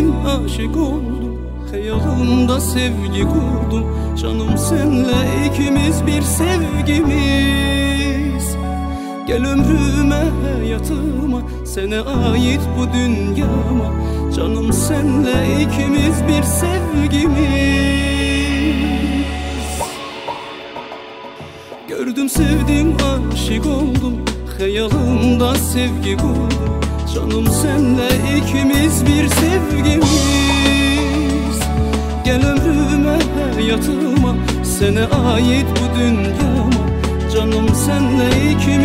aşık oldum Hayalımda sevgi kurdum. Canım senle ikimiz bir sevgimiz. Gel ömrüme hayatıma Sana ait bu dünyama. Canım senle ikimiz bir sevgimiz. Gördüm sevdim aşık oldum. Hayalımda sevgi kurdum Canım senle ikimiz bir sevgimiz. Gel ömrüme hayatıma Sana ait bu dünyama. Canım senle ikimiz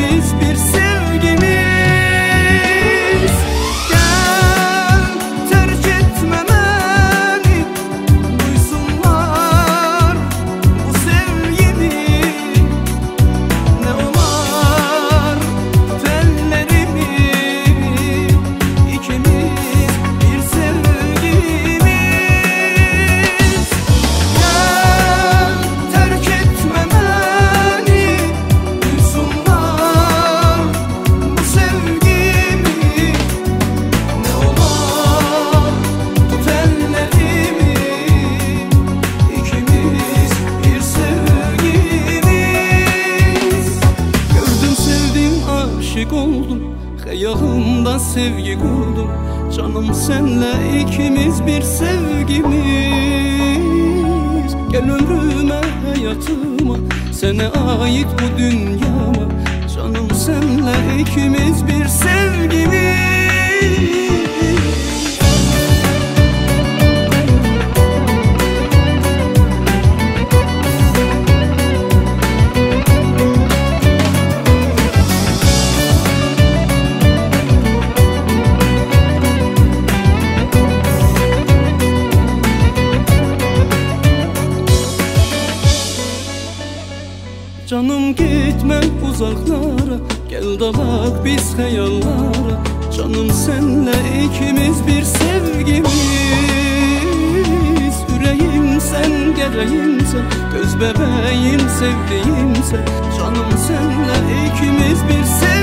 aşık oldum Hayalımda sevgi kurdum. Canım senle ikimiz bir sevgimiz. Gel ömrüme hayatıma Sana ait bu dünyama. Canım senle ikimiz bir uzaklara Gel dalak biz hayallara. Canım senle ikimiz bir sevgimiz. Yüreğim sen gereğim sen Göz bebeğim sevdiğim Canım senle ikimiz bir sevgimiz